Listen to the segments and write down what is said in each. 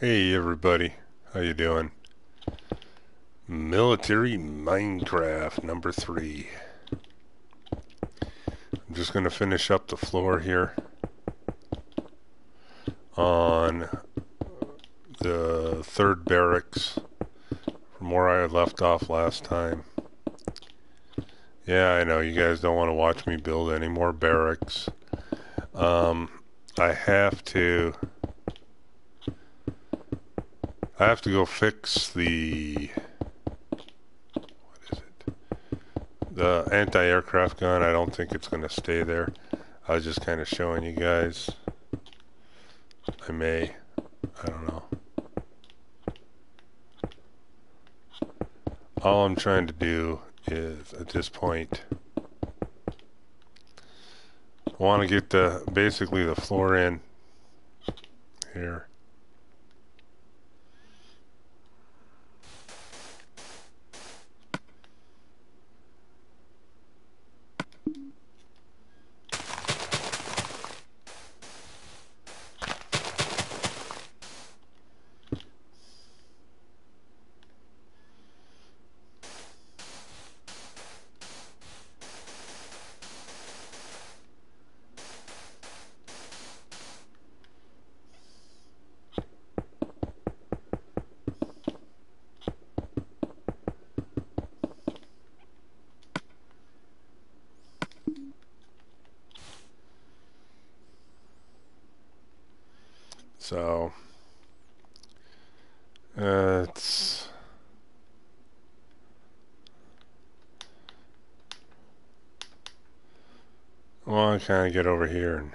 Hey everybody, how you doing? Military Minecraft number three. I'm just going to finish up the floor here on the third barracks from where I left off last time. Yeah, I know you guys don't want to watch me build any more barracks. Um, I have to I have to go fix the what is it? The anti-aircraft gun. I don't think it's going to stay there. I was just kind of showing you guys. I may. I don't know. All I'm trying to do is at this point I want to get the basically the floor in here So uh, it's well, I kind of get over here and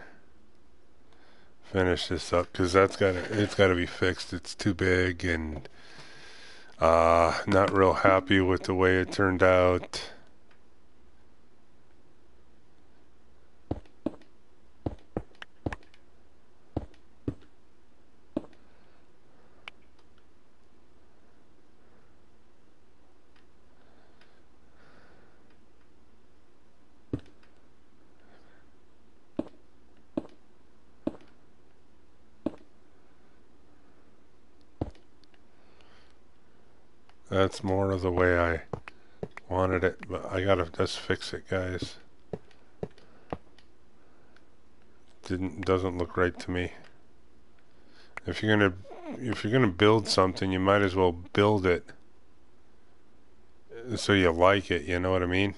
finish this up because that's got it's got to be fixed. It's too big and uh, not real happy with the way it turned out. That's more of the way I wanted it, but I gotta just fix it, guys. Didn't doesn't look right to me. If you're gonna if you're gonna build something, you might as well build it so you like it. You know what I mean?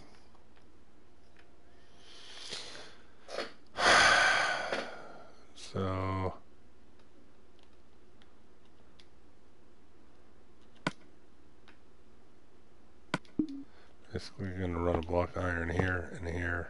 So. Basically, going to run a block iron here and here.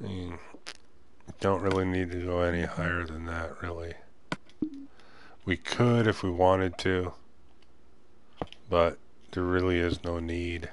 I mean, don't really need to go any higher than that, really. We could if we wanted to, but there really is no need.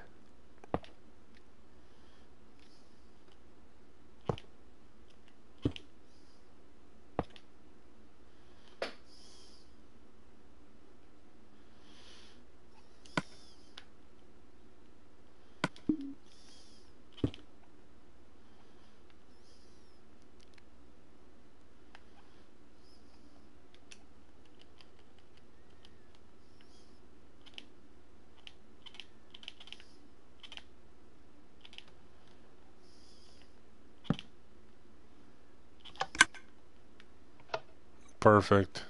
Perfect.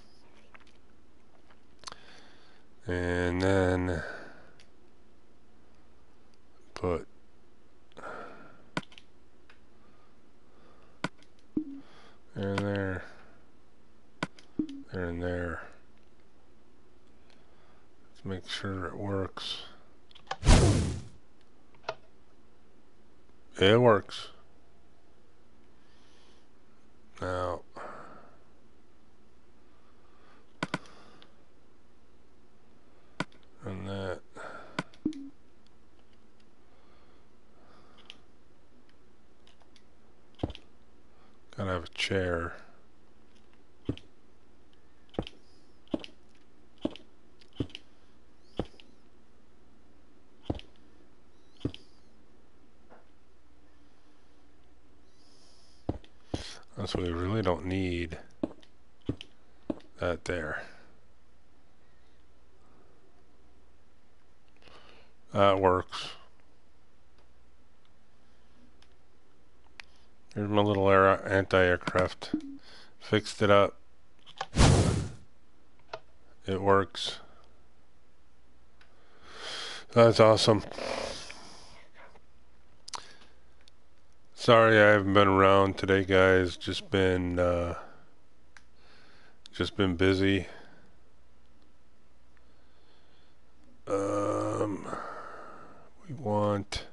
And then put there and there, there and there. Let's make sure it works. It works. Now, and that. chair. So we really need that there. That works. Here's my little anti-aircraft. Fixed it up. It works. That's awesome. Sorry I haven't been around today, guys. Just been, uh, just been busy. Um, we want.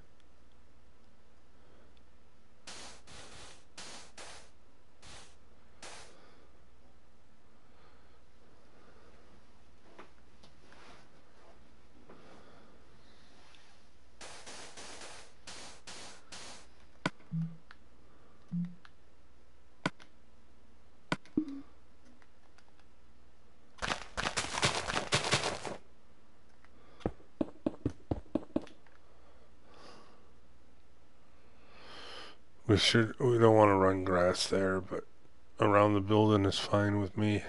We should, we don't want to run grass there, but around the building is fine with me.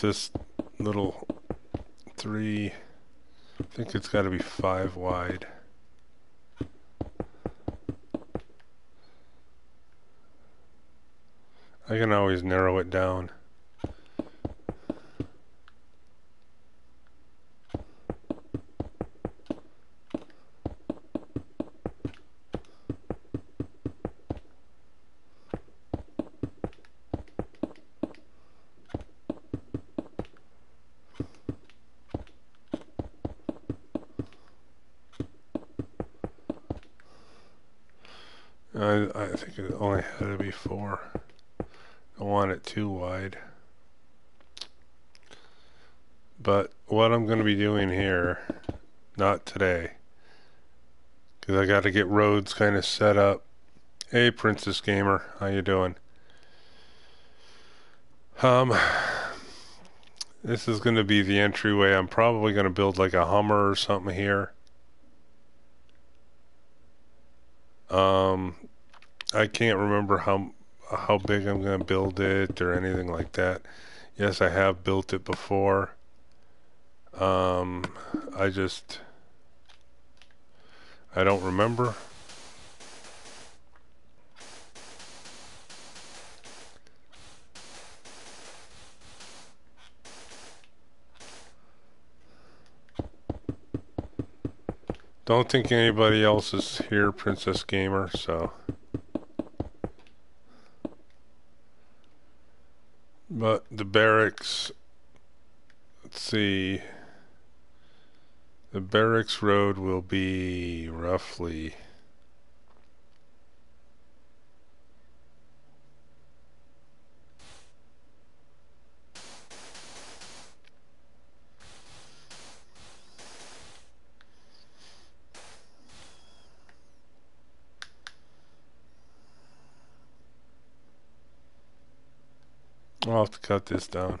If this little three, I think it's got to be five wide. I can always narrow it down. I, I think it only had to be four. I want it too wide. But what I'm going to be doing here, not today, because I got to get roads kind of set up. Hey, Princess Gamer, how you doing? Um, this is going to be the entryway. I'm probably going to build like a Hummer or something here. Um, I can't remember how how big I'm going to build it or anything like that. Yes, I have built it before. Um, I just I don't remember. Don't think anybody else is here, Princess Gamer, so... But the barracks, let's see, the barracks road will be roughly I'll have to cut this down.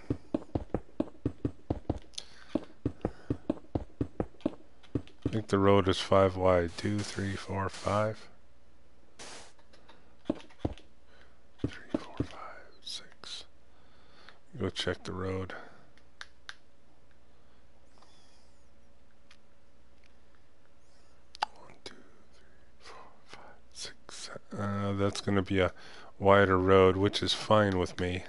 I think the road is five wide. Two, three, four, five. Three, four, five, six. Go check the road. One, two, three, four, five, six. Uh, that's going to be a wider road, which is fine with me.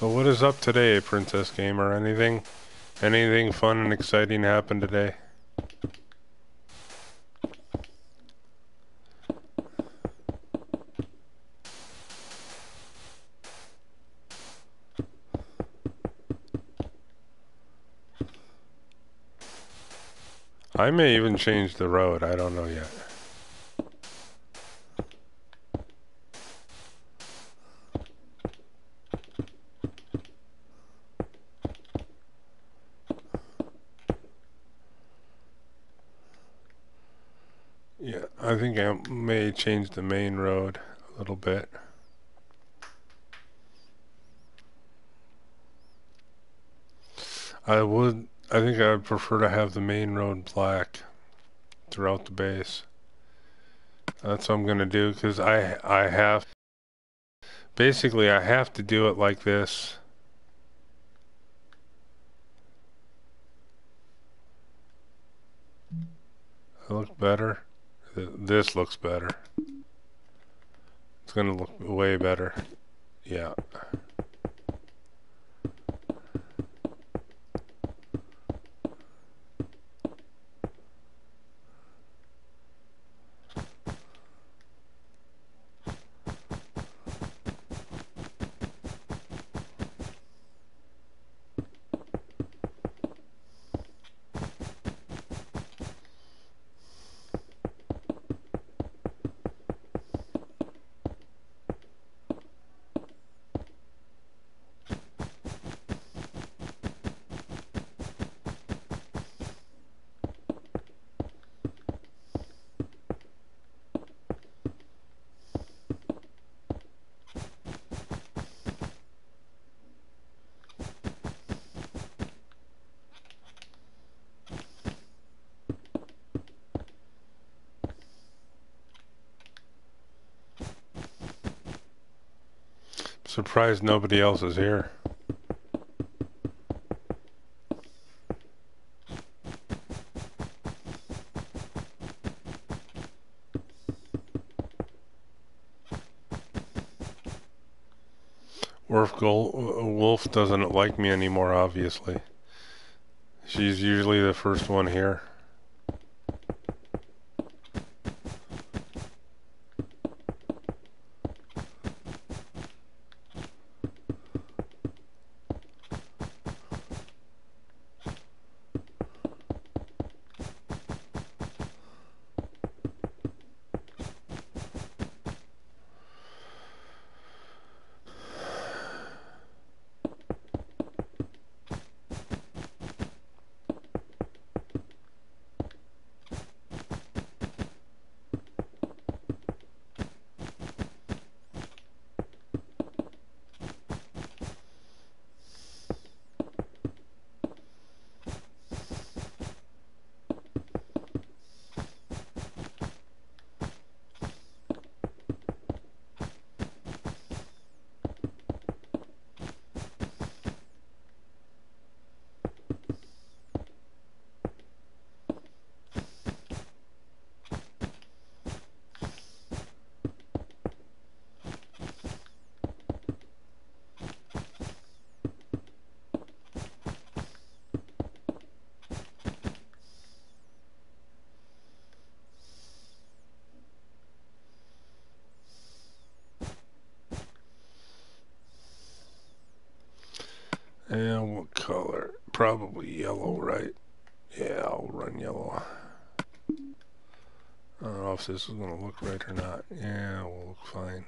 So what is up today, Princess Gamer? Anything, anything fun and exciting happened today? I may even change the road. I don't know yet. Yeah, I think I may change the main road a little bit. I would I think I would prefer to have the main road black throughout the base. That's what I'm going to do because I, I have, basically I have to do it like this. I look better. This looks better. It's going to look way better. Yeah. Surprised nobody else is here. Wolf, Wolf doesn't like me anymore, obviously. She's usually the first one here. And what color? Probably yellow, right? Yeah, I'll run yellow. I don't know if this is going to look right or not. Yeah, will look fine.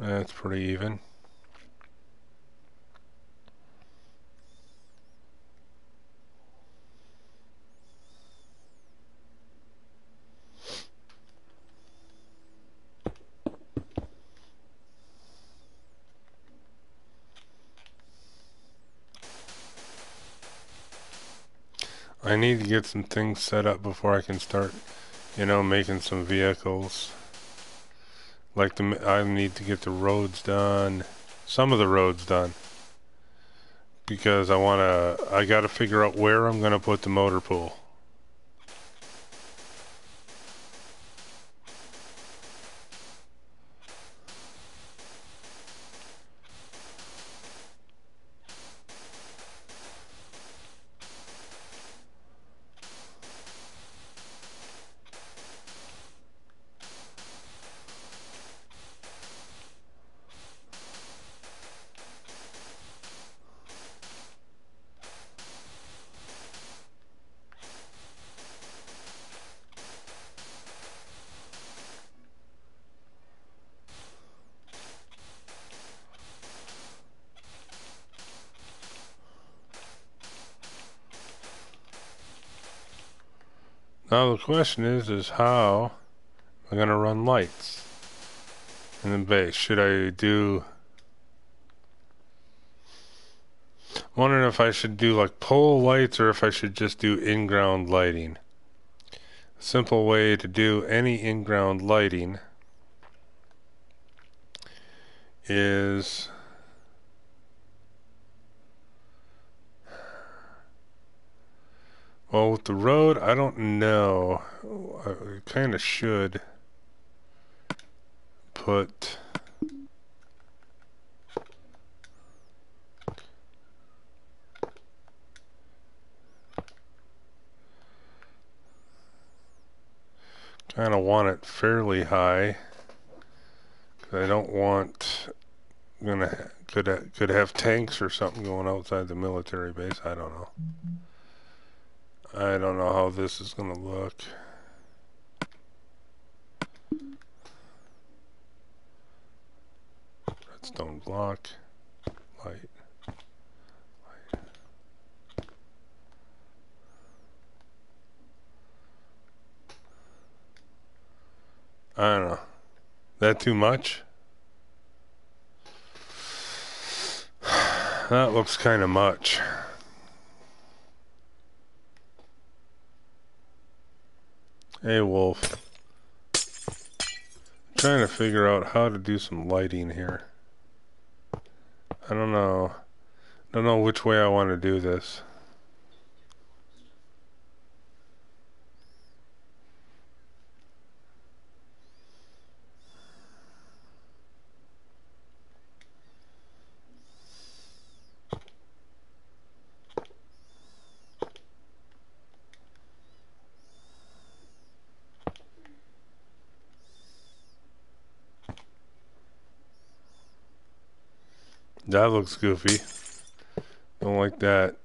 That's pretty even. I need to get some things set up before I can start, you know, making some vehicles. Like the I need to get the roads done, some of the roads done. Because I want to, I got to figure out where I'm going to put the motor pool. Now the question is, is how am I going to run lights in the base? Should I do... wondering if I should do like pole lights or if I should just do in-ground lighting. Simple way to do any in-ground lighting is Well, with the road, I don't know. I kind of should put... Kind of want it fairly high. Cause I don't want... Gonna could could have tanks or something going outside the military base. I don't know. I don't know how this is going to look. Redstone block, light, light. I don't know. That too much? That looks kind of much. Hey, Wolf. I'm trying to figure out how to do some lighting here. I don't know. I don't know which way I want to do this. That looks goofy. Don't like that.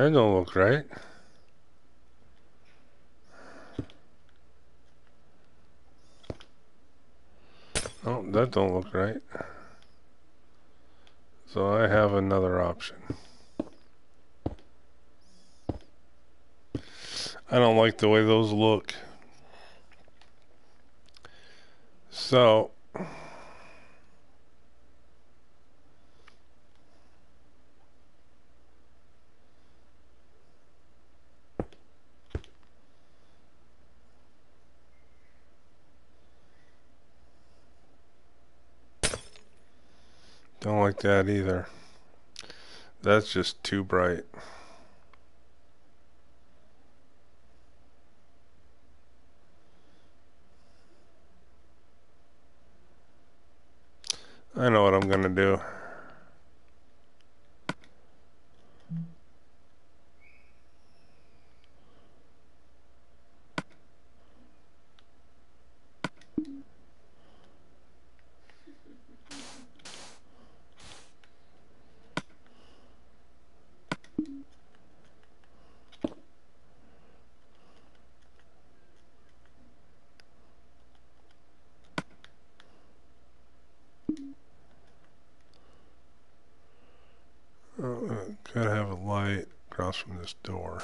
That don't look right. Oh, that don't look right. So I have another option. I don't like the way those look. So Don't that either. That's just too bright. I know what I'm going to do. Gotta have a light across from this door.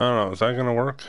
I don't know, is that gonna work?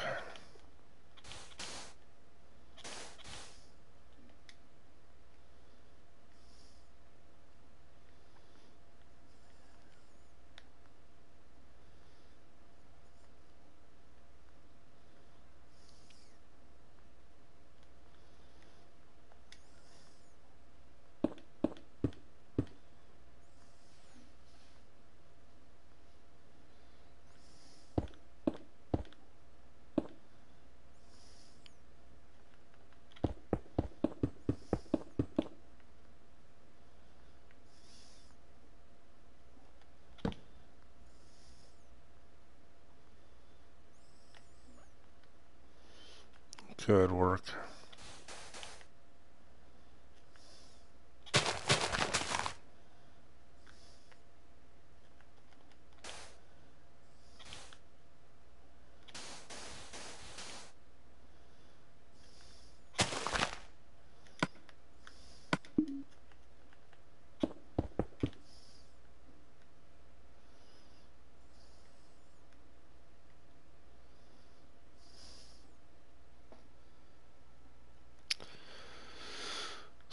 Could work.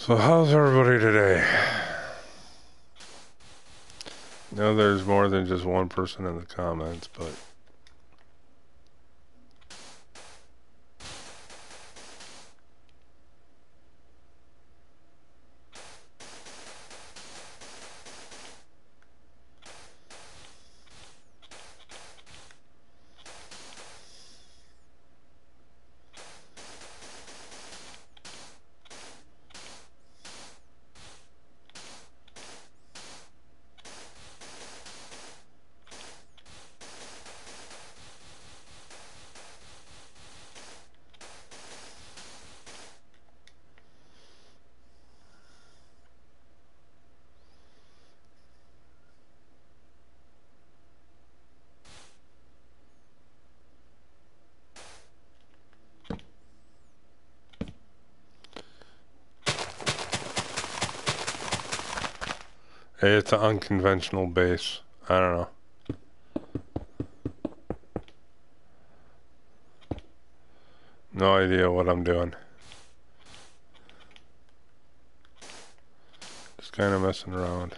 So how's everybody today? know there's more than just one person in the comments, but It's an unconventional base. I don't know. No idea what I'm doing. Just kind of messing around.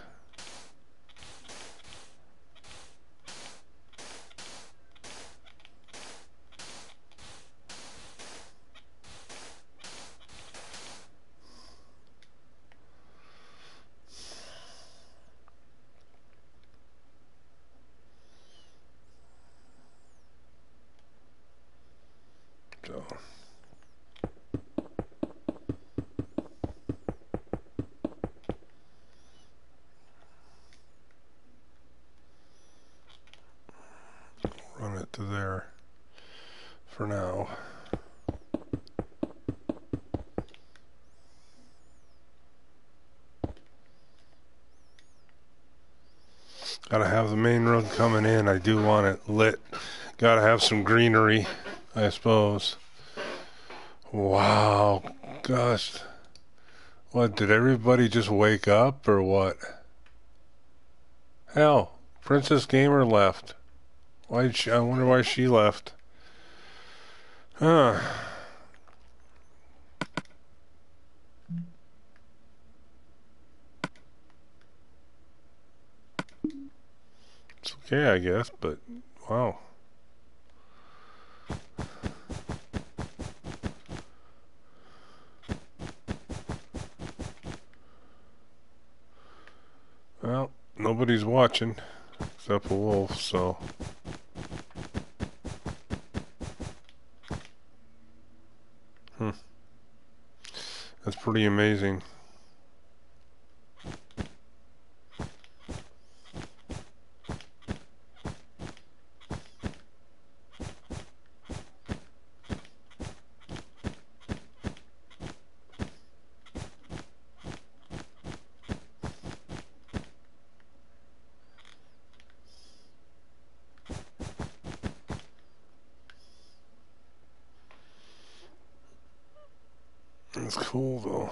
So. Run it to there for now. Gotta have the main road coming in. I do want it lit. Gotta have some greenery. I suppose. Wow, gosh. What, did everybody just wake up or what? Hell, Princess Gamer left. Why I wonder why she left. Huh. It's okay, I guess, but wow. Well, nobody's watching except a wolf, so. Hmm. That's pretty amazing. It's cool though.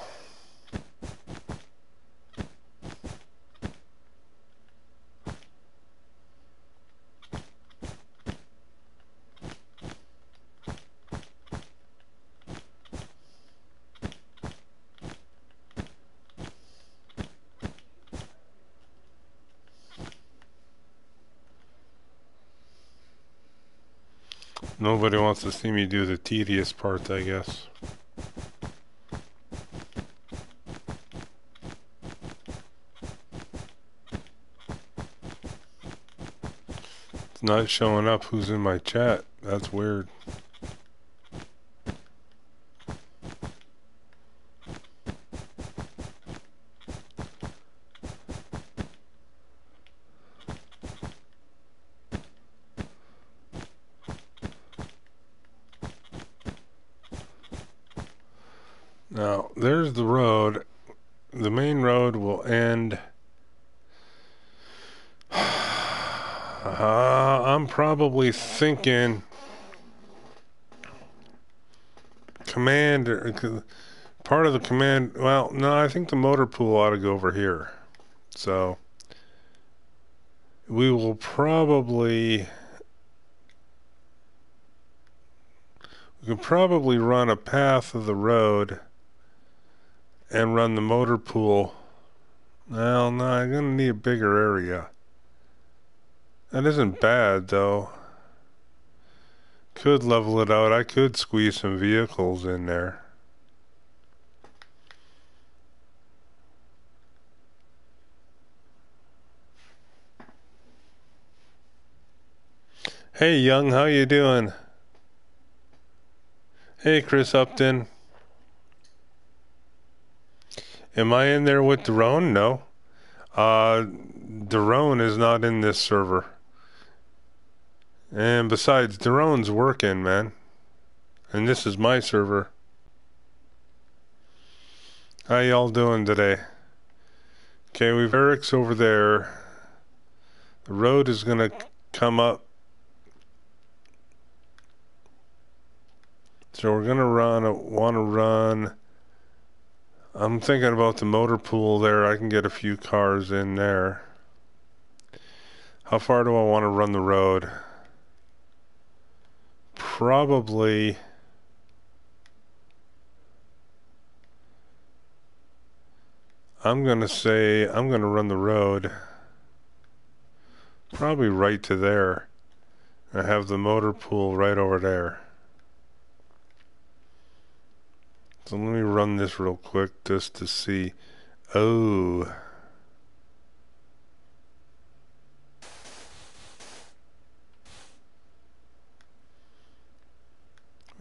Nobody wants to see me do the tedious part, I guess. It's not showing up who's in my chat. That's weird. Now, there's the road. The main road will end Uh, I'm probably thinking commander. Uh, part of the command well no I think the motor pool ought to go over here so we will probably we could probably run a path of the road and run the motor pool well no I'm gonna need a bigger area that isn't bad, though. Could level it out. I could squeeze some vehicles in there. Hey, Young, how you doing? Hey, Chris Upton. Am I in there with Darone? No. Uh, Darone is not in this server. And besides, Darone's working, man. And this is my server. How y'all doing today? Okay, we've Eric's over there. The road is going to come up. So we're going to run, want to run. I'm thinking about the motor pool there. I can get a few cars in there. How far do I want to run the road? Probably I'm going to say I'm going to run the road probably right to there. I have the motor pool right over there. So let me run this real quick just to see. Oh.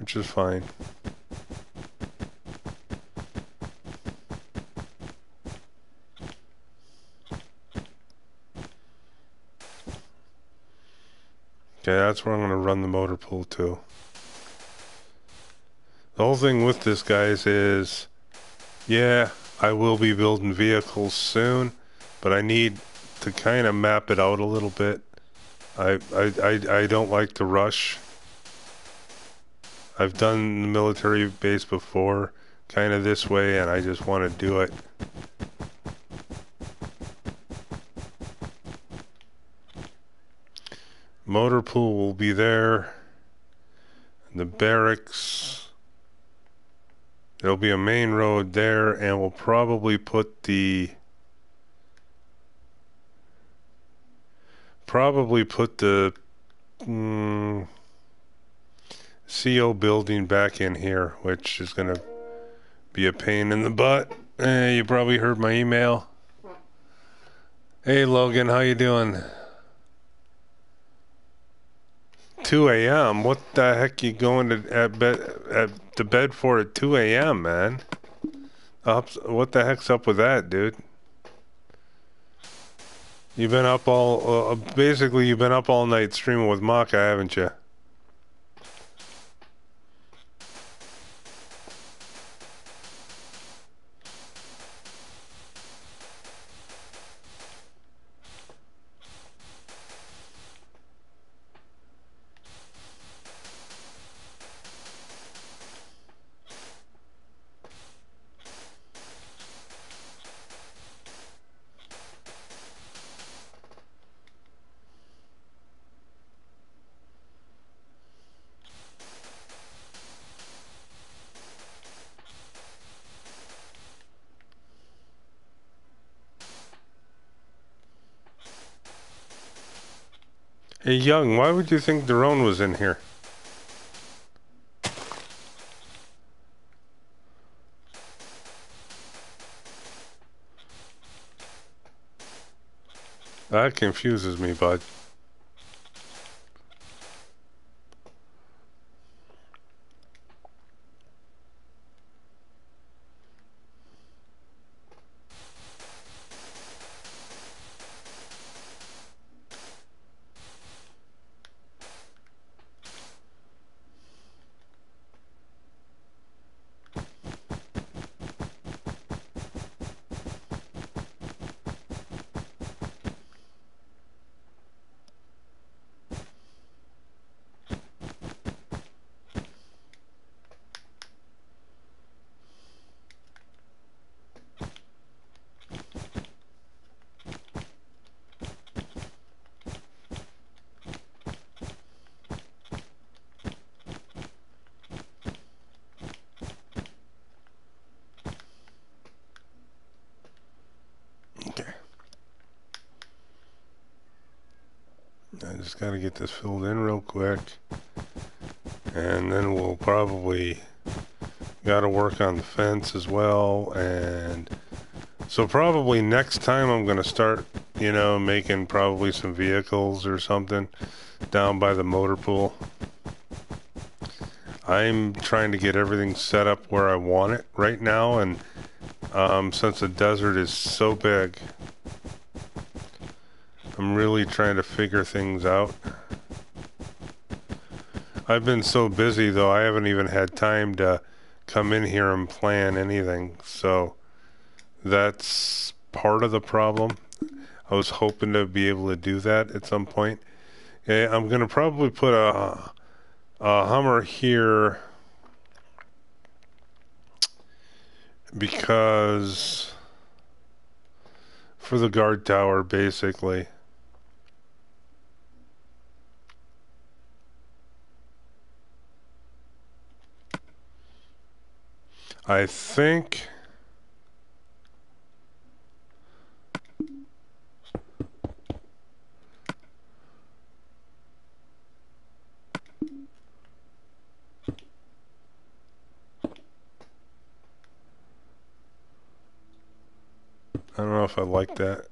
Which is fine. Okay, that's where I'm going to run the motor pool to. The whole thing with this, guys, is, yeah, I will be building vehicles soon, but I need to kind of map it out a little bit. I, I, I, I don't like to rush I've done the military base before, kind of this way, and I just want to do it. Motor pool will be there. The barracks. There'll be a main road there, and we'll probably put the probably put the mm, CO building back in here, which is going to be a pain in the butt. Eh, you probably heard my email. Hey Logan, how you doing? 2 a.m. What the heck you going to at bed at the bed for at 2 a.m. man? What the heck's up with that, dude? You've been up all, uh, basically you've been up all night streaming with Macca, haven't you? Hey, Young, why would you think Darone was in here? That confuses me, bud. I just got to get this filled in real quick. And then we'll probably got to work on the fence as well. And so probably next time I'm going to start, you know, making probably some vehicles or something down by the motor pool. I'm trying to get everything set up where I want it right now. And um, since the desert is so big, really trying to figure things out. I've been so busy though, I haven't even had time to come in here and plan anything. So that's part of the problem. I was hoping to be able to do that at some point. Okay, I'm going to probably put a, a Hummer here because for the guard tower basically. I think... I don't know if I like that.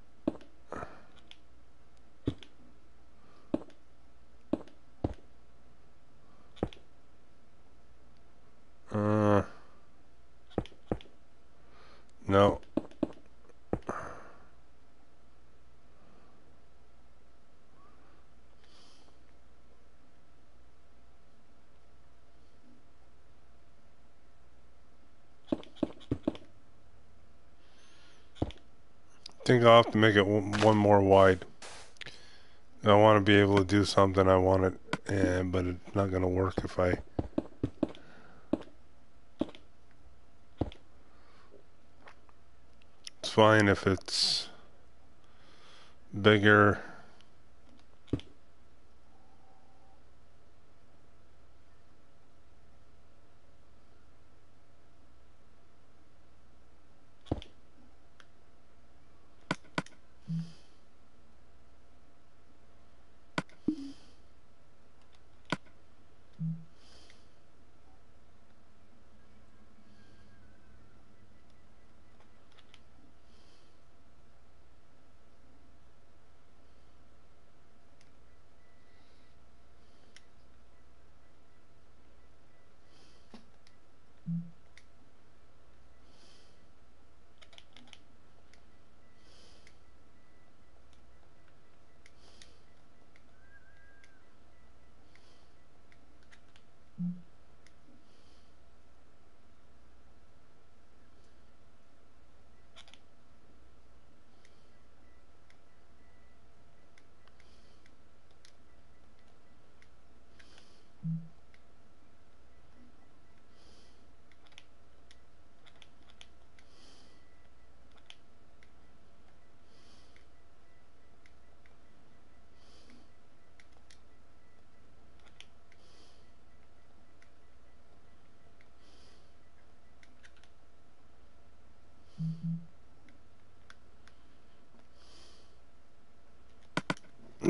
No. I think I'll have to make it one more wide. I want to be able to do something I want it, and but it's not going to work if I fine if it's bigger.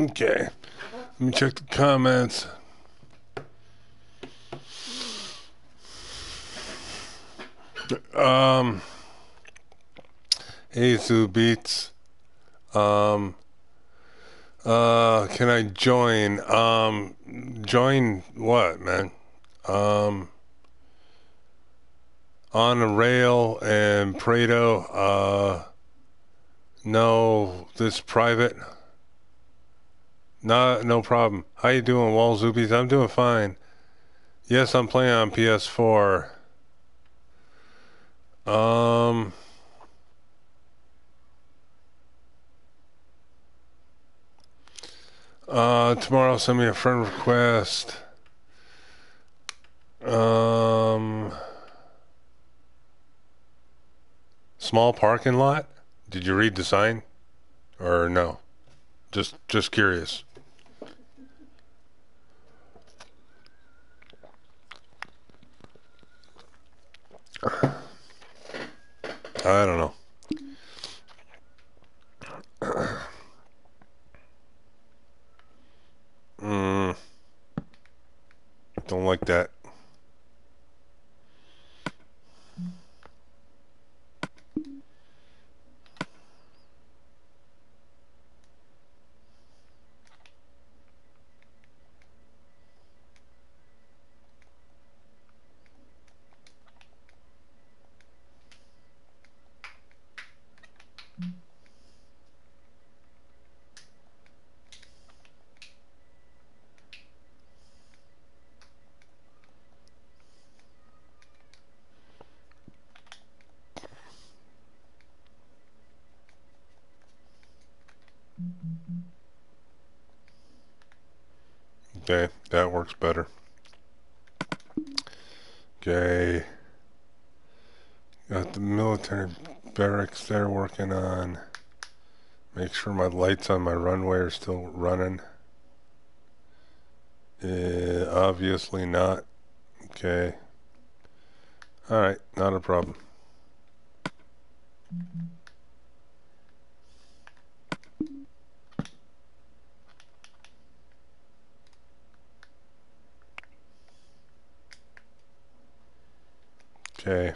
Okay. Let me check the comments. Um, Azu Beats. Um, uh, can I join? Um, join what, man? Um, on a rail and Prado. Uh, no, this private. No, no problem. How you doing, Wall Zubies? I'm doing fine. Yes, I'm playing on PS4. Um. Uh, tomorrow send me a friend request. Um. Small parking lot? Did you read the sign? Or no? Just just curious. I don't know. mm, don't like that. Okay, that works better. Okay. Got the military barracks there working on. Make sure my lights on my runway are still running. Uh, obviously not. Okay. Alright, not a problem. Mm -hmm. Okay.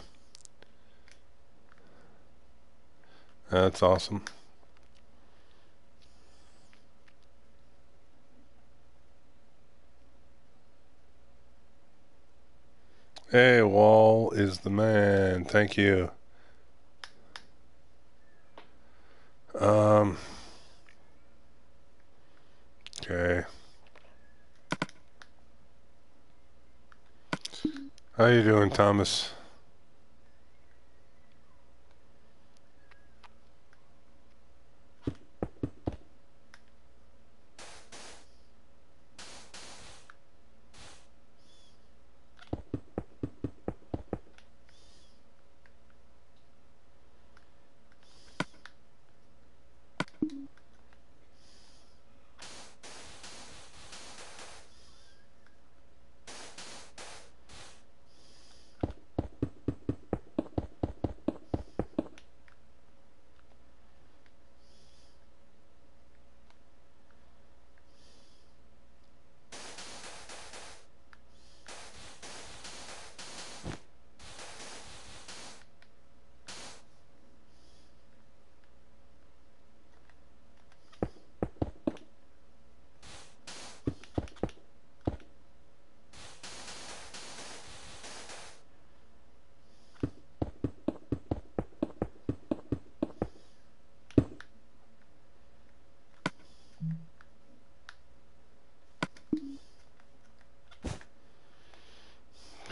That's awesome. Hey, Wall is the man. Thank you. Um. Okay. How you doing, Thomas?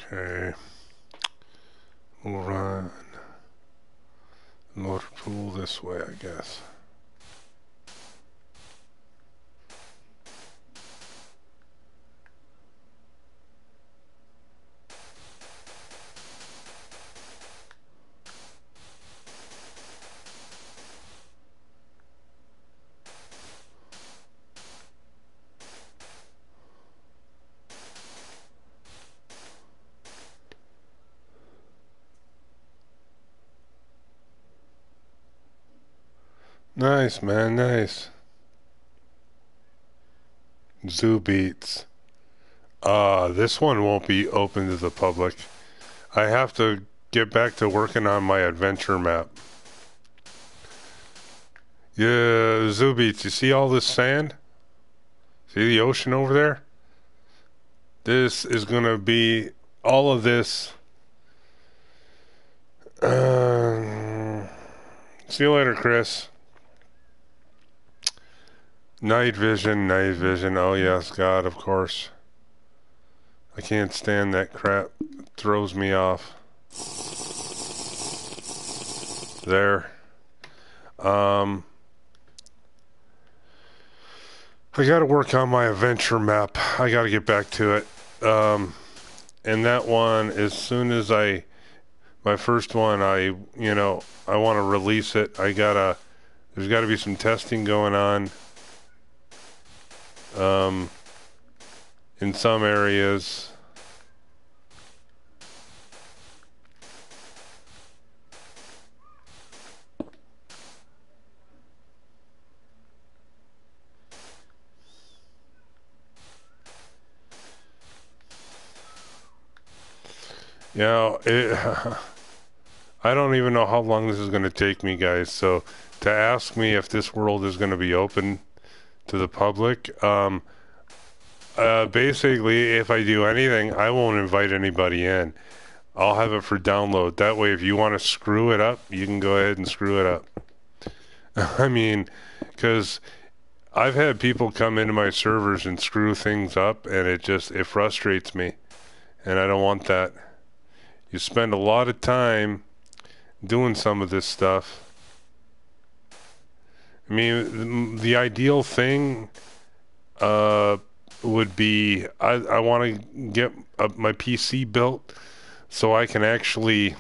Okay. We'll run motor pool this way, Nice, man, nice. Zoo Beats. Uh, this one won't be open to the public. I have to get back to working on my adventure map. Yeah, Zoo Beats, you see all this sand? See the ocean over there? This is going to be all of this. Uh, see you later, Chris. Night vision, night vision. Oh, yes, God, of course. I can't stand that crap. It throws me off. There. Um, I got to work on my adventure map. I got to get back to it. Um, and that one, as soon as I, my first one, I, you know, I want to release it. I gotta, there's got to be some testing going on um, in some areas. Yeah, it, I don't even know how long this is going to take me, guys. So to ask me if this world is going to be open to the public. Um, uh, basically, if I do anything, I won't invite anybody in. I'll have it for download. That way, if you want to screw it up, you can go ahead and screw it up. I mean, because I've had people come into my servers and screw things up, and it just it frustrates me, and I don't want that. You spend a lot of time doing some of this stuff I mean, the ideal thing uh, would be I, I want to get a, my PC built so I can actually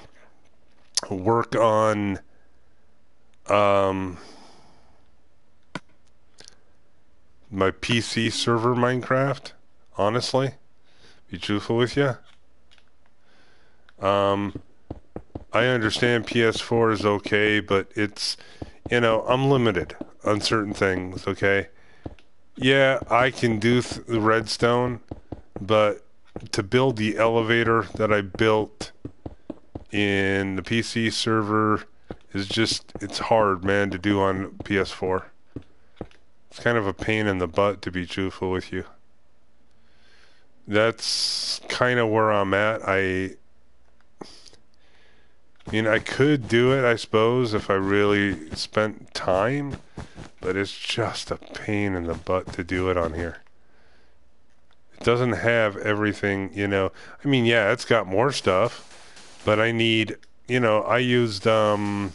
work on um, my PC server Minecraft. Honestly, be truthful with you. Um, I understand PS4 is okay, but it's you know, I'm limited on certain things, okay? Yeah, I can do th- the redstone, but to build the elevator that I built in the PC server is just it's hard, man, to do on PS4. It's kind of a pain in the butt to be truthful with you. That's kind of where I'm at. I I mean, I could do it, I suppose, if I really spent time, but it's just a pain in the butt to do it on here. It doesn't have everything, you know. I mean, yeah, it's got more stuff, but I need, you know, I used um,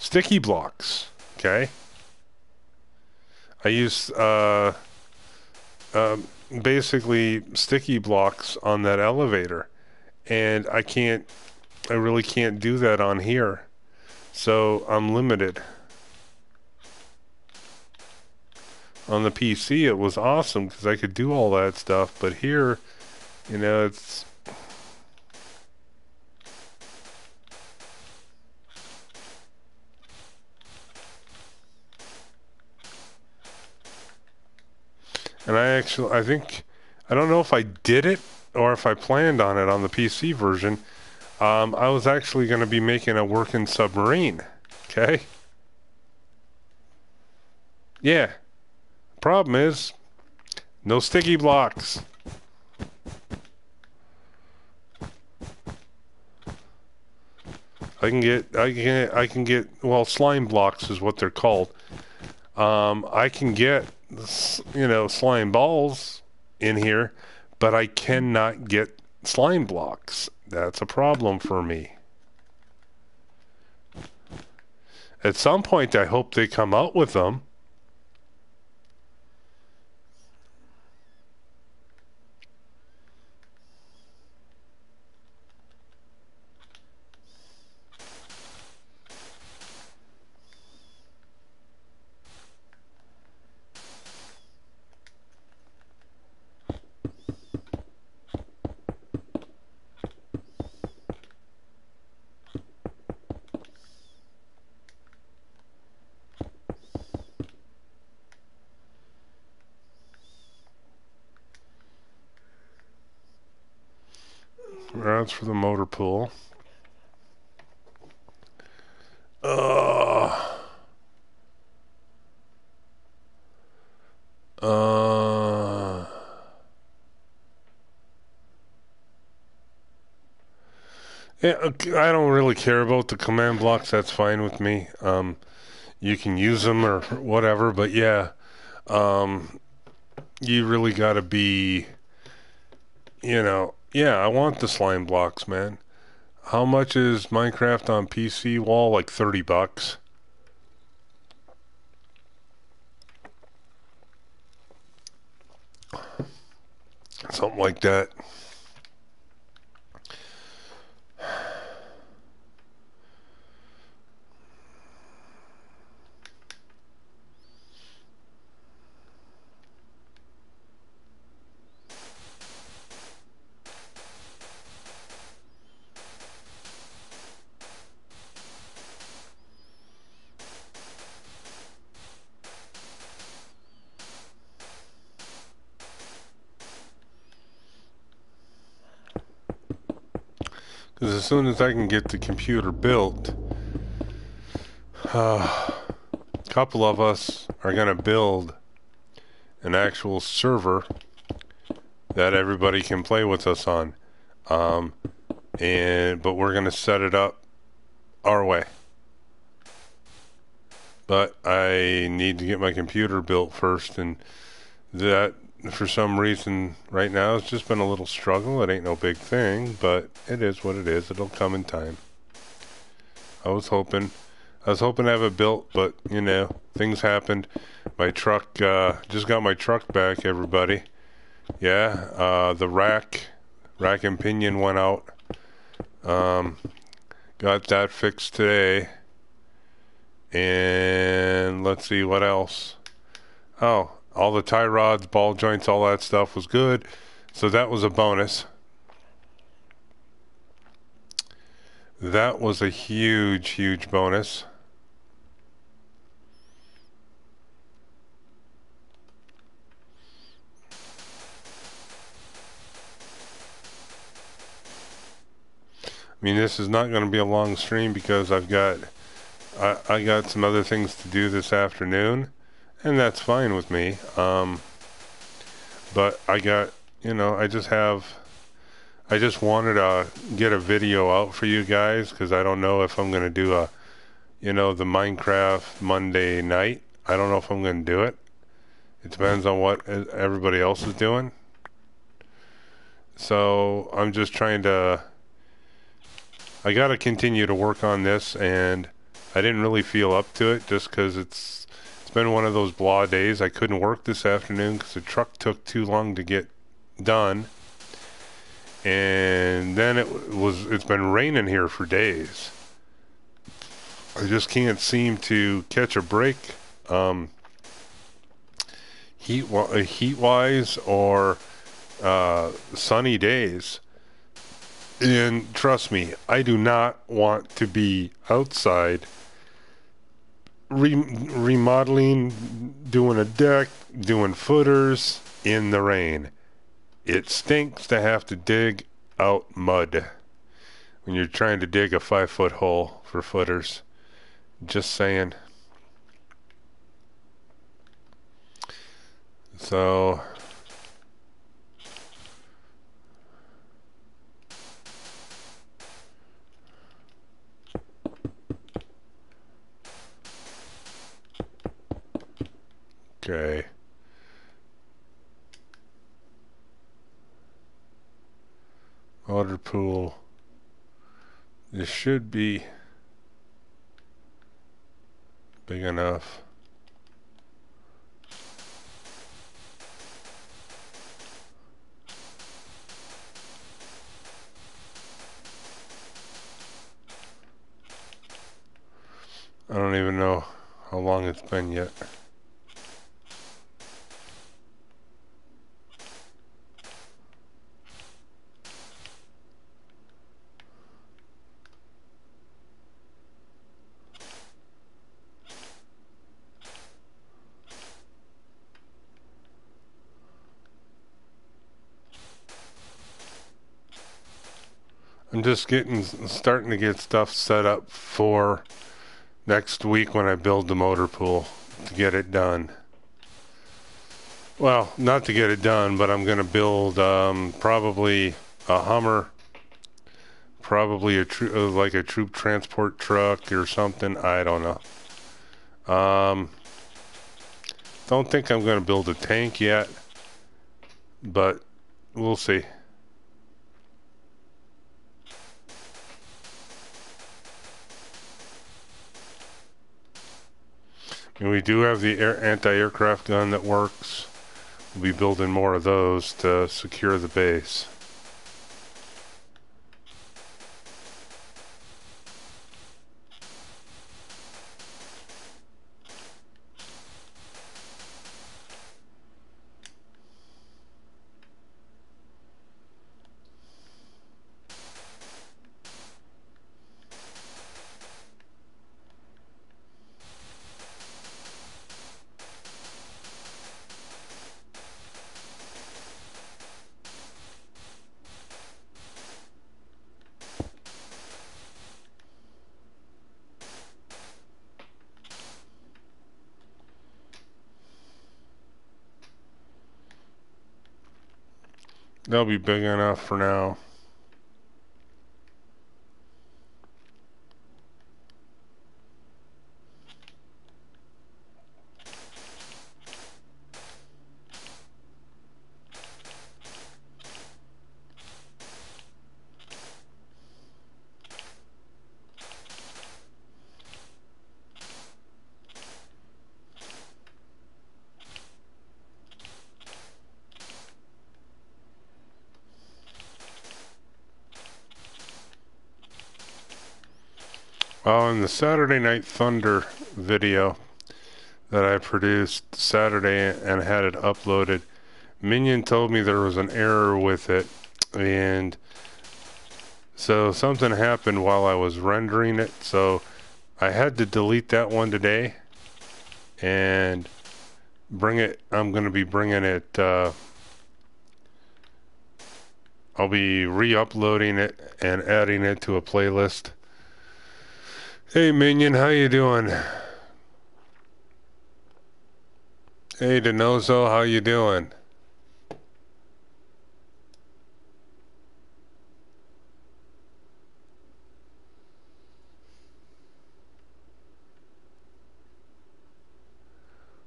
sticky blocks, okay? I used uh, uh, basically sticky blocks on that elevator and I can't, I really can't do that on here. So I'm limited. On the PC, it was awesome because I could do all that stuff, but here, you know, it's And I actually, I think, I don't know if I did it or if I planned on it on the PC version, um, I was actually going to be making a working submarine. Okay? Yeah. Problem is, no sticky blocks. I can get, I can, I can get, well, slime blocks is what they're called. Um, I can get, you know, slime balls in here, but I cannot get slime blocks. That's a problem for me. At some point, I hope they come out with them. I don't really care about the command blocks. That's fine with me. Um, you can use them or whatever, but yeah, um, you really got to be, you know, yeah, I want the slime blocks, man. How much is Minecraft on PC wall? Like 30 bucks. Something like that. Because as soon as I can get the computer built, uh, a couple of us are going to build an actual server that everybody can play with us on. Um, and but we're going to set it up our way. But I need to get my computer built first, and that for some reason right now it's just been a little struggle. It ain't no big thing, but it is what it is. It'll come in time. I was hoping I was hoping to have it built, but you know, things happened. My truck uh, just got my truck back, everybody. Yeah, uh, the rack rack and pinion went out. Um, got that fixed today. And let's see what else. Oh, all the tie rods, ball joints, all that stuff was good. So that was a bonus. That was a huge, huge bonus. I mean, this is not going to be a long stream because I've got I, I got some other things to do this afternoon and that's fine with me. Um, but I got, you know, I just have, I just wanted to get a video out for you guys because I don't know if I'm going to do a, you know, the Minecraft Monday night. I don't know if I'm going to do it. It depends on what everybody else is doing. So I'm just trying to, I got to continue to work on this and I didn't really feel up to it just because it's been one of those blah days. I couldn't work this afternoon because the truck took too long to get done. And then it was it's been raining here for days. I just can't seem to catch a break um, heat uh, heat wise or uh, sunny days. And trust me, I do not want to be outside re- remodeling, doing a deck, doing footers in the rain. It stinks to have to dig out mud when you're trying to dig a five foot hole for footers. Just saying. So Okay. Water pool. This should be big enough. I don't even know how long it's been yet. I'm just getting starting to get stuff set up for next week when I build the motor pool to get it done. Well, not to get it done, but I'm going to build um, probably a Hummer, probably a uh, like a troop transport truck or something. I don't know. Um, don't think I'm going to build a tank yet, but we'll see. And we do have the anti-aircraft gun that works. We'll be building more of those to secure the base. Be big enough for now. Well, in the Saturday Night Thunder video that I produced Saturday and had it uploaded, Minion told me there was an error with it, and so something happened while I was rendering it, so I had to delete that one today and bring it, I'm going to be bringing it, uh, I'll be re-uploading it and adding it to a playlist Hey Minion, how you doing? Hey Denozo, how you doing?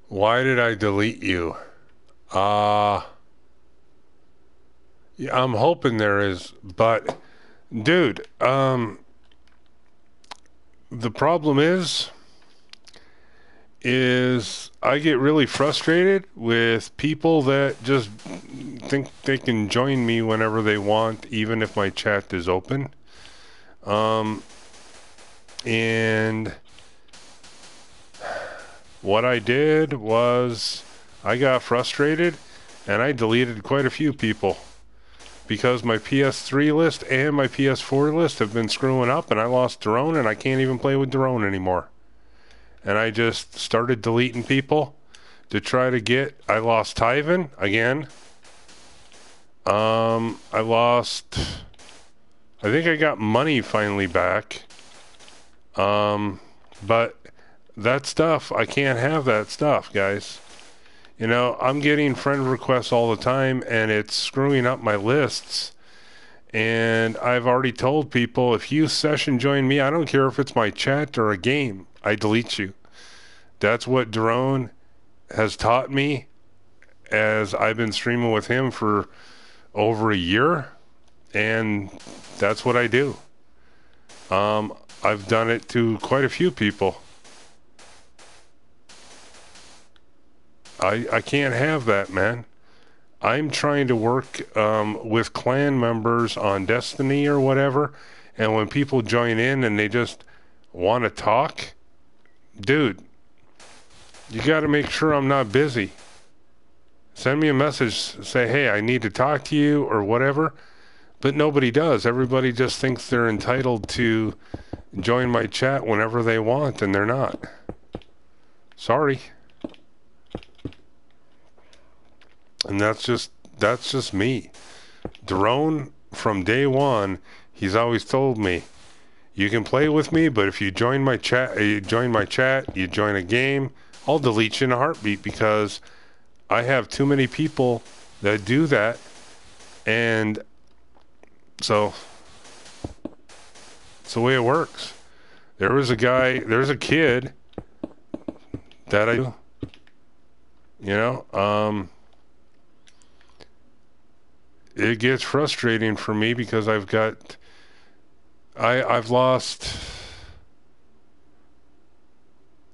Why did I delete you? Ah. Uh, yeah, I'm hoping there is, but dude, um the problem is is I get really frustrated with people that just think they can join me whenever they want, even if my chat is open. Um, and what I did was I got frustrated and I deleted quite a few people because my PS3 list and my PS4 list have been screwing up, and I lost Darone, and I can't even play with Darone anymore. And I just started deleting people to try to get. I lost Tivan again. Um, I lost. I think I got money finally back. Um, but that stuff, I can't have that stuff, guys. You know, I'm getting friend requests all the time and it's screwing up my lists. And I've already told people if you session join me, I don't care if it's my chat or a game, I delete you. That's what Darone has taught me as I've been streaming with him for over a year. And that's what I do. Um, I've done it to quite a few people. I, I can't have that, man. I'm trying to work um, with clan members on Destiny or whatever, and when people join in and they just want to talk, dude, you got to make sure I'm not busy. Send me a message, say, hey, I need to talk to you or whatever. But nobody does. Everybody just thinks they're entitled to join my chat whenever they want, and they're not. Sorry and that's just that's just me. Darone from day one, he's always told me, you can play with me, but if you join my chat, you join my chat, you join a game, I'll delete you in a heartbeat because I have too many people that do that, and so it's the way it works. There was a guy, there's a kid that I, you know, um, it gets frustrating for me because I've got, I I've lost.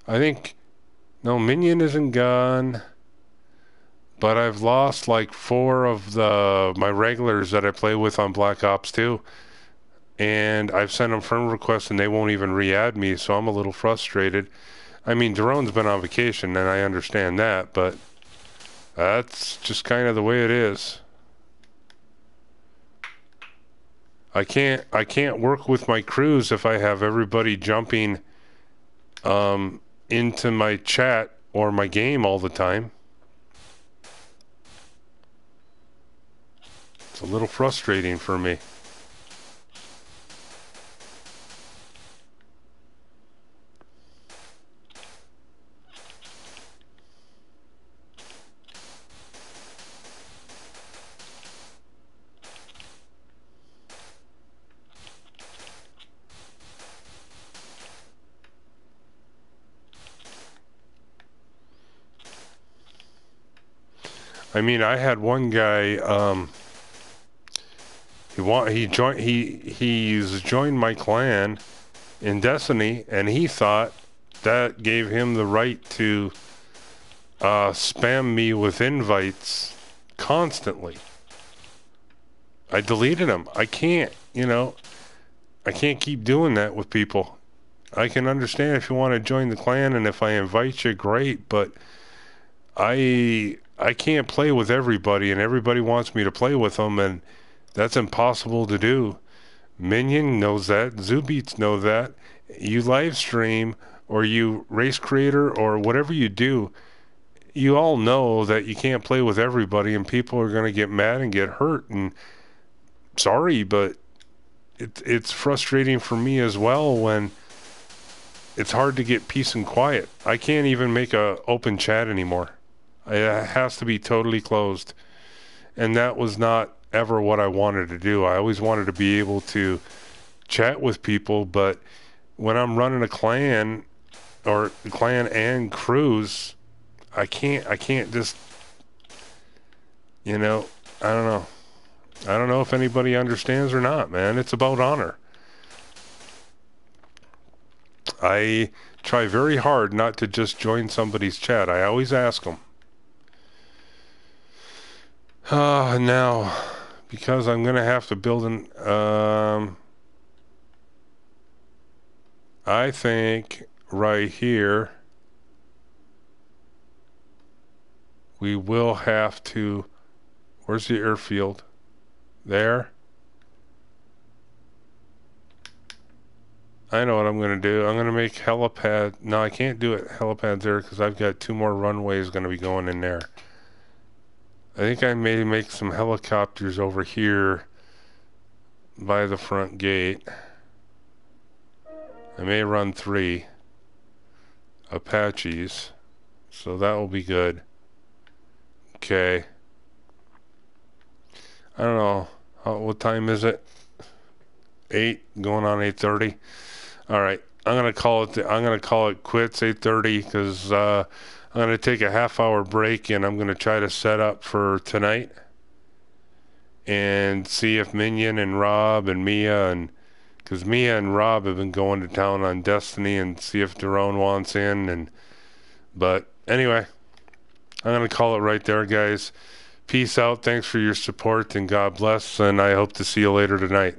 I think, no, Minion isn't gone but I've lost like four of the my regulars that I play with on Black Ops 2 and I've sent them friend requests and they won't even re-add me so I'm a little frustrated I mean Darone's been on vacation and I understand that but that's just kind of the way it is I can't I can't work with my crews if I have everybody jumping um, into my chat or my game all the time It's a little frustrating for me. I mean, I had one guy, um, he want he joined he he's joined my clan in Destiny, and he thought that gave him the right to uh, spam me with invites constantly. I deleted him. I can't, you know, I can't keep doing that with people. I can understand if you want to join the clan and if I invite you, great, but I I can't play with everybody and everybody wants me to play with them and that's impossible to do. Minion knows that. Zubeats know that. You live stream or you race creator or whatever you do, you all know that you can't play with everybody and people are going to get mad and get hurt. And sorry, but it, it's frustrating for me as well when it's hard to get peace and quiet. I can't even make a open chat anymore. It has to be totally closed. And that was not ever what I wanted to do. I always wanted to be able to chat with people, but when I'm running a clan or clan and crews, I can't I can't just you know, I don't know. I don't know if anybody understands or not, man. It's about honor. I try very hard not to just join somebody's chat. I always ask them. Uh, now because I'm going to have to build an, um, I think right here, we will have to, where's the airfield? There. I know what I'm going to do. I'm going to make helipad. No, I can't do it helipad there because I've got two more runways going to be going in there. I think I may make some helicopters over here by the front gate. I may run three Apaches, so that will be good. Okay. I don't know. How, what time is it? 8 going on 8:30. All right. I'm going to call it I'm to call it quits 8:30 cuz uh I'm going to take a half hour break and I'm going to try to set up for tonight and see if Minion and Rob and Mia and because Mia and Rob have been going to town on Destiny and see if Darone wants in and but anyway I'm going to call it right there guys. Peace out. Thanks for your support and God bless and I hope to see you later tonight